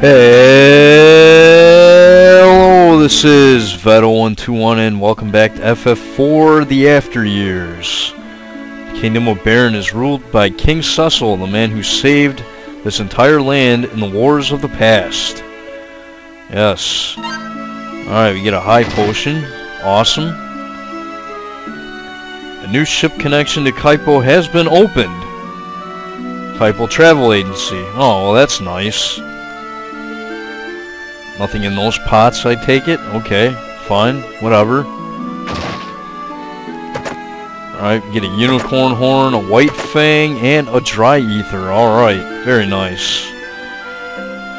Hello, this is Veto121 and welcome back to FF4 The After Years. The Kingdom of Baron is ruled by King Cecil, the man who saved this entire land in the wars of the past. Yes. Alright, we get a high potion. Awesome. A new ship connection to Kaipo has been opened. Kaipo Travel Agency. Oh, well that's nice. Nothing in those pots, I take it? Okay, fine, whatever. Alright, get a unicorn horn, a white fang, and a dry ether. Alright, very nice.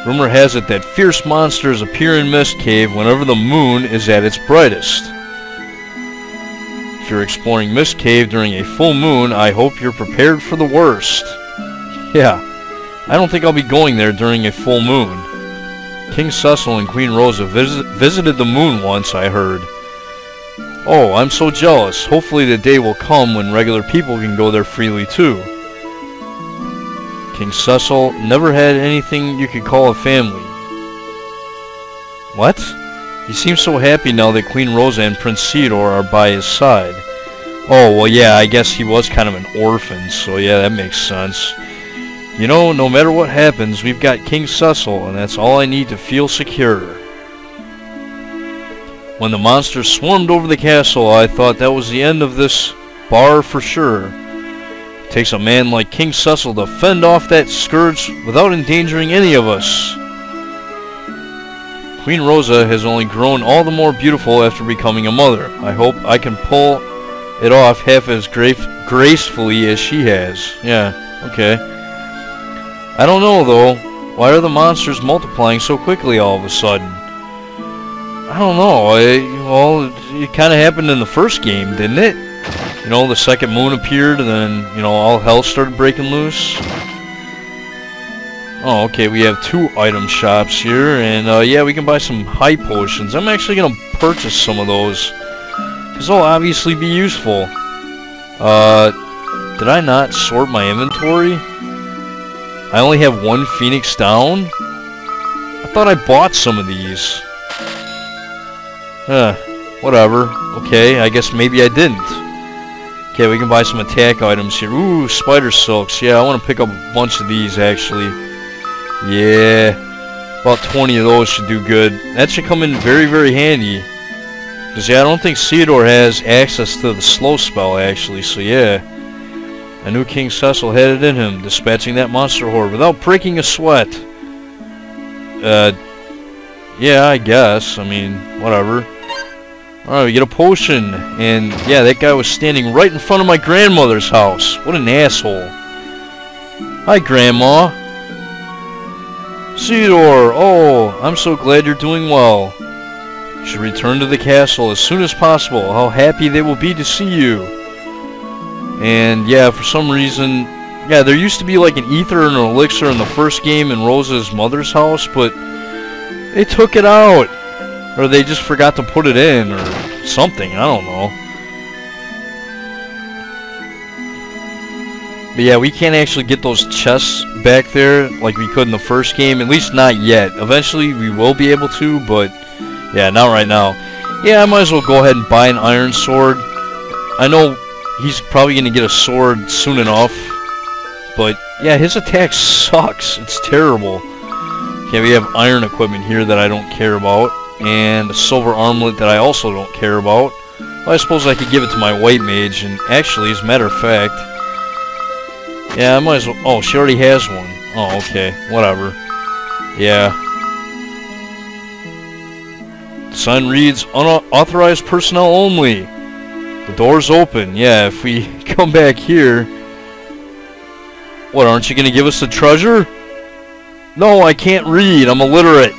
Rumor has it that fierce monsters appear in Mist Cave whenever the moon is at its brightest. If you're exploring Mist Cave during a full moon, I hope you're prepared for the worst. Yeah, I don't think I'll be going there during a full moon. King Cecil and Queen Rosa vis visited the moon once, I heard. Oh, I'm so jealous. Hopefully the day will come when regular people can go there freely too. King Cecil never had anything you could call a family. What? He seems so happy now that Queen Rosa and Prince Theodore are by his side. Oh, well yeah, I guess he was kind of an orphan, so yeah, that makes sense. You know, no matter what happens, we've got King Cecil, and that's all I need to feel secure. When the monsters swarmed over the castle, I thought that was the end of this bar for sure. It takes a man like King Cecil to fend off that scourge without endangering any of us. Queen Rosa has only grown all the more beautiful after becoming a mother. I hope I can pull it off half as gra gracefully as she has. Yeah, okay. I don't know, though. Why are the monsters multiplying so quickly all of a sudden? I don't know. Well, it, it kind of happened in the first game, didn't it? You know, the second moon appeared, and then, you know, all hell started breaking loose. Oh, okay, we have two item shops here, and, uh, yeah, we can buy some high potions. I'm actually going to purchase some of those, because they'll obviously be useful. Uh, did I not sort my inventory? I only have one Phoenix down? I thought I bought some of these. Huh, whatever. Okay, I guess maybe I didn't. Okay, we can buy some attack items here. Ooh, spider silks. Yeah, I want to pick up a bunch of these, actually. Yeah, about 20 of those should do good. That should come in very, very handy. Because, yeah, I don't think Theodore has access to the slow spell, actually, so yeah. I knew King Cecil had it in him, dispatching that monster horde without breaking a sweat. Uh, yeah, I guess. I mean, whatever. Alright, we get a potion. And, yeah, that guy was standing right in front of my grandmother's house. What an asshole. Hi, Grandma. Theodore, oh, I'm so glad you're doing well. You should return to the castle as soon as possible. How happy they will be to see you. And yeah, for some reason, yeah, there used to be like an ether and an elixir in the first game in Rosa's mother's house, but they took it out. Or they just forgot to put it in, or something, I don't know. But yeah, we can't actually get those chests back there like we could in the first game, at least not yet. Eventually we will be able to, but yeah, not right now. Yeah, I might as well go ahead and buy an iron sword. I know he's probably going to get a sword soon enough. But, yeah, his attack sucks. It's terrible. Okay, we have iron equipment here that I don't care about. And a silver armlet that I also don't care about. Well, I suppose I could give it to my white mage. And actually, as a matter of fact... Yeah, I might as well... Oh, she already has one. Oh, okay. Whatever. Yeah. Sign reads, unauthorized personnel only. The door's open. Yeah, if we come back here... What, aren't you going to give us the treasure? No, I can't read. I'm illiterate.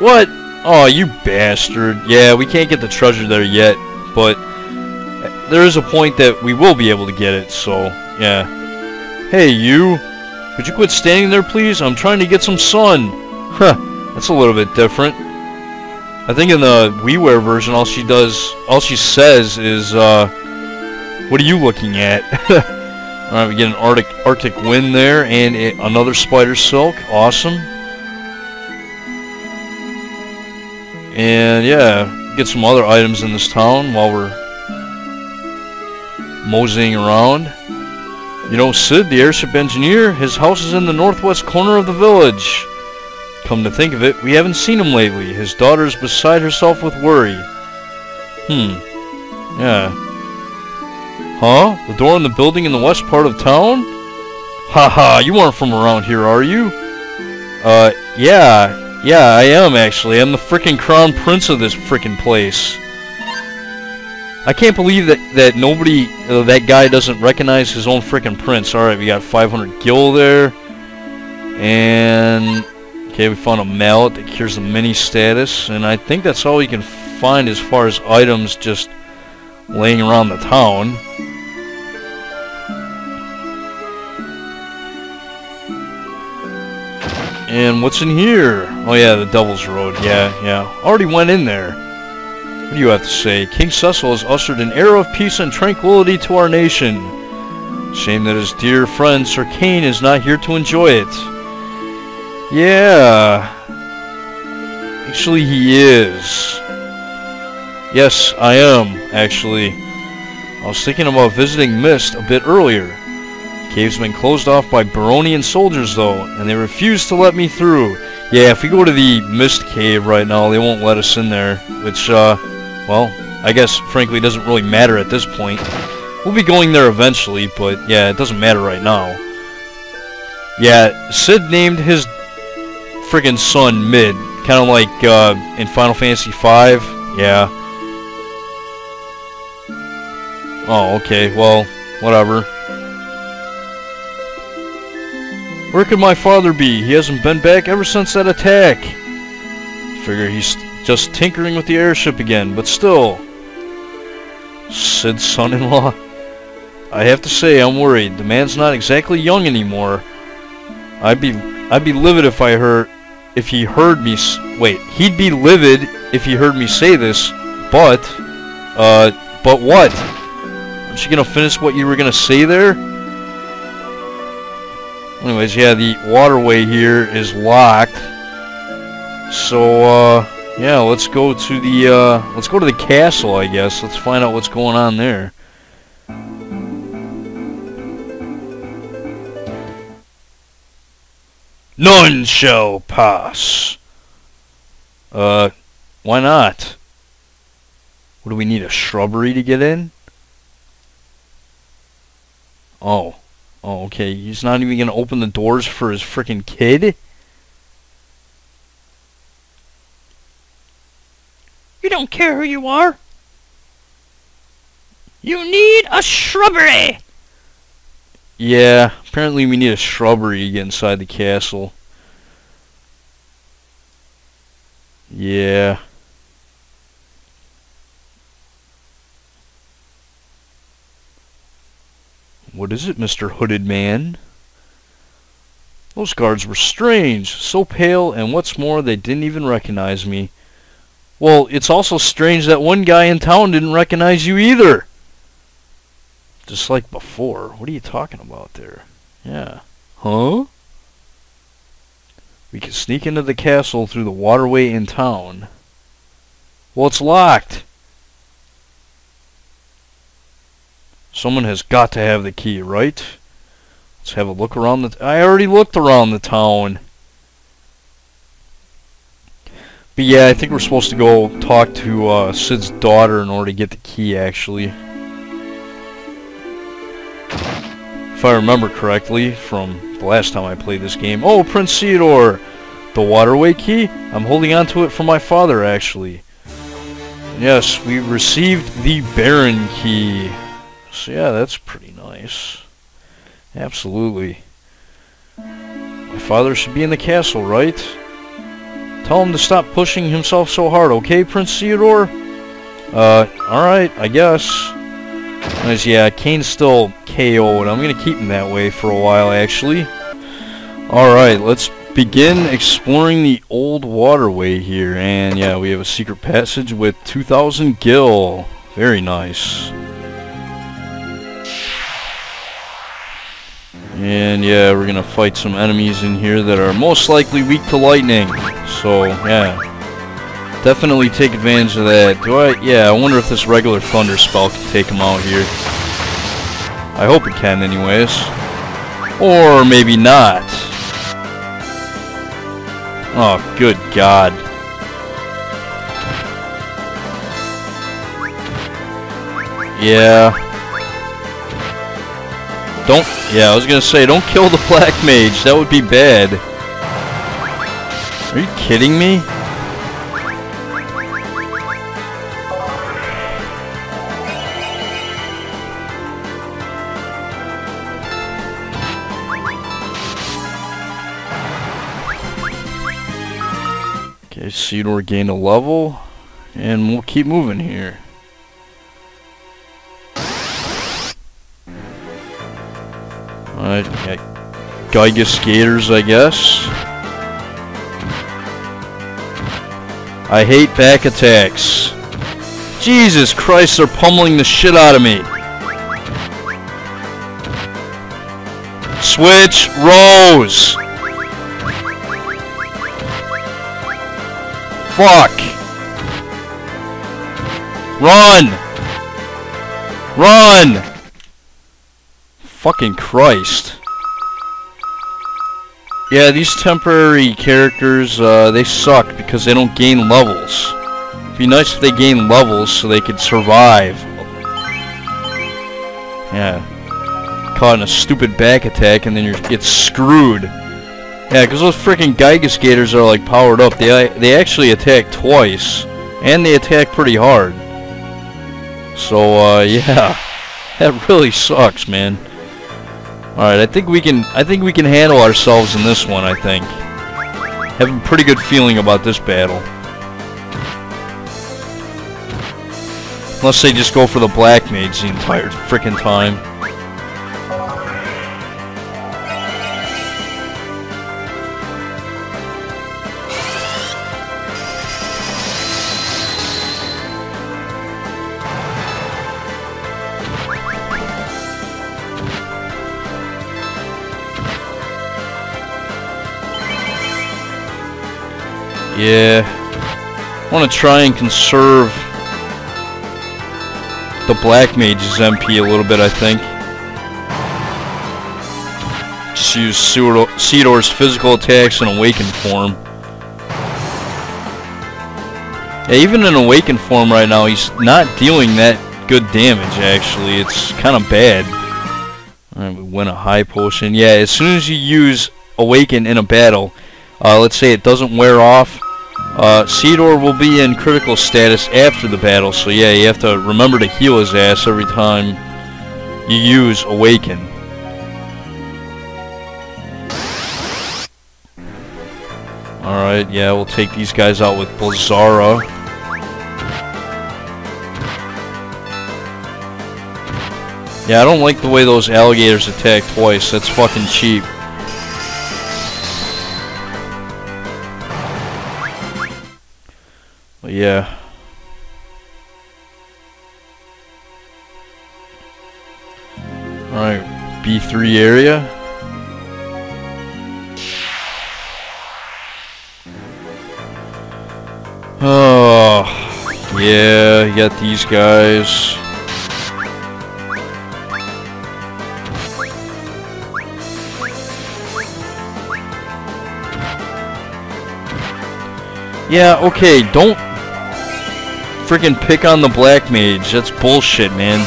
What? Oh, you bastard. Yeah, we can't get the treasure there yet, but there is a point that we will be able to get it, so, yeah. Hey, you. Could you quit standing there, please? I'm trying to get some sun. Huh, that's a little bit different. I think in the WiiWare version, all she does, all she says is, uh, what are you looking at? Alright, we get an Arctic Arctic wind there and a, another spider silk. Awesome. And yeah, get some other items in this town while we're moseying around. You know, Sid, the airship engineer, his house is in the northwest corner of the village. Come to think of it, we haven't seen him lately. His daughter's beside herself with worry. Hmm. Yeah. Huh? The door in the building in the west part of town? Haha, you aren't from around here, are you? Uh, yeah. Yeah, I am actually. I'm the freaking crown prince of this freaking place. I can't believe that, that nobody, uh, that guy doesn't recognize his own freaking prince. Alright, we got 500 gil there. And, okay, we found a mallet that cures the mini status. And I think that's all we can find as far as items just laying around the town. And what's in here? Oh yeah, the Devil's Road. Yeah, yeah. Already went in there. What do you have to say? King Cecil has ushered an era of peace and tranquility to our nation. Shame that his dear friend Sir Kain is not here to enjoy it. Yeah. Actually, he is. Yes, I am, actually. I was thinking about visiting Mist a bit earlier. Cave's been closed off by Baronian soldiers, though, and they refuse to let me through. Yeah, if we go to the Mist Cave right now, they won't let us in there, which, uh, well, I guess, frankly, doesn't really matter at this point. We'll be going there eventually, but, yeah, it doesn't matter right now. Yeah, Sid named his friggin' son Mid, kind of like, uh, in Final Fantasy V. Yeah. Oh, okay, well, whatever. Where could my father be? He hasn't been back ever since that attack. Figure he's just tinkering with the airship again, but still. Sid's son-in-law. I have to say, I'm worried. The man's not exactly young anymore. I'd be, I'd be livid if I heard, if he heard me. wait, he'd be livid if he heard me say this. But, uh, but what? Aren't you gonna finish what you were gonna say there? Anyways, yeah, the waterway here is locked. So, uh, yeah, let's go to the, uh, let's go to the castle, I guess. Let's find out what's going on there. None shall pass. Uh, why not? What do we need, a shrubbery to get in? Oh. Oh, okay. He's not even going to open the doors for his freaking kid? You don't care who you are. You need a shrubbery. Yeah, apparently we need a shrubbery to get inside the castle. Yeah. What is it, Mr. Hooded Man? Those guards were strange, so pale, and what's more, they didn't even recognize me. Well, it's also strange that one guy in town didn't recognize you either. Just like before. What are you talking about there? Yeah. Huh? We can sneak into the castle through the waterway in town. Well, it's locked. Someone has got to have the key, right? Let's have a look around the... I already looked around the town. But yeah, I think we're supposed to go talk to uh, Sid's daughter in order to get the key, actually. If I remember correctly from the last time I played this game. Oh, Prince Theodore! The waterway key? I'm holding on to it from my father, actually. Yes, we received the Baron key. So yeah, that's pretty nice. Absolutely. My father should be in the castle, right? Tell him to stop pushing himself so hard, okay, Prince Theodore? Uh, alright, I guess. Anyways, yeah, Kain's still KO'd. I'm gonna keep him that way for a while, actually. Alright, let's begin exploring the old waterway here. And yeah, we have a secret passage with 2,000 gil. Very nice. And yeah, we're gonna fight some enemies in here that are most likely weak to lightning. So, yeah. Definitely take advantage of that. Do I? Yeah, I wonder if this regular thunder spell can take them out here. I hope it can anyways. Or maybe not. Oh, good God. Yeah. Don't, yeah, I was gonna say, don't kill the Black Mage. That would be bad. Are you kidding me? Ceodore gained a level, and we'll keep moving here. Alright, got Gigas Gators, I guess. I hate back attacks. Jesus Christ, they're pummeling the shit out of me. Switch rows! Fuck! Run! Run! Fucking Christ. Yeah, these temporary characters, uh, they suck because they don't gain levels. It'd be nice if they gain levels so they could survive. Yeah. Caught in a stupid back attack and then you get screwed. Yeah, because those freaking Gigas Gators are like powered up. They, they actually attack twice. And they attack pretty hard. So, uh, yeah. That really sucks, man. Alright, I think we can I think we can handle ourselves in this one, I think. Have a pretty good feeling about this battle. Unless they just go for the Black Mage the entire freaking time. Yeah. I want to try and conserve the Black Mage's MP a little bit, I think. Just use Ceodore's physical attacks in Awakened form. Yeah, even in Awakened form right now, he's not dealing that good damage, actually. It's kind of bad. We win a high potion. Yeah, as soon as you use Awaken in a battle, uh, let's say it doesn't wear off, uh, will be in critical status after the battle, so yeah, you have to remember to heal his ass every time you use Awaken. Alright, yeah, we'll take these guys out with Blizzara. Yeah, I don't like the way those alligators attack twice. That's fucking cheap. Yeah. Alright, B3 area. Oh, yeah, you got these guys. Yeah, okay, don't freaking pick on the Black Mage. That's bullshit, man.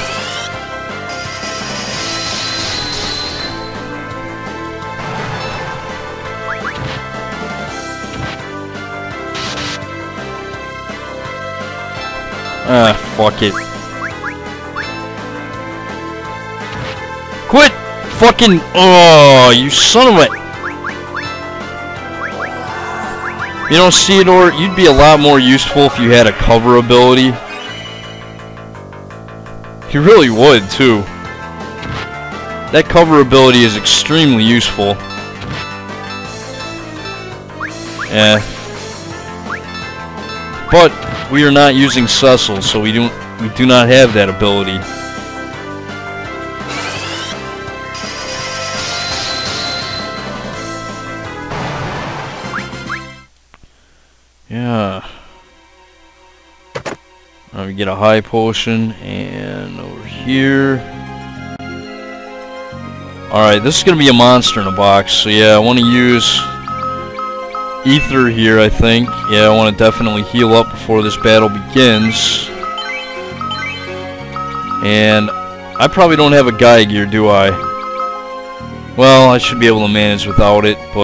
Ah, fuck it. Quit fucking... Oh, you son of a... You know, Ceodore, you'd be a lot more useful if you had a cover ability. You really would, too. That cover ability is extremely useful. Yeah. But we are not using Cecil, so we don't we do not have that ability. Yeah. Let me get a high potion and over here. Alright, this is going to be a monster in a box. So yeah, I want to use ether here, I think. Yeah, I want to definitely heal up before this battle begins. And I probably don't have a Gaia Gear, do I? Well, I should be able to manage without it, but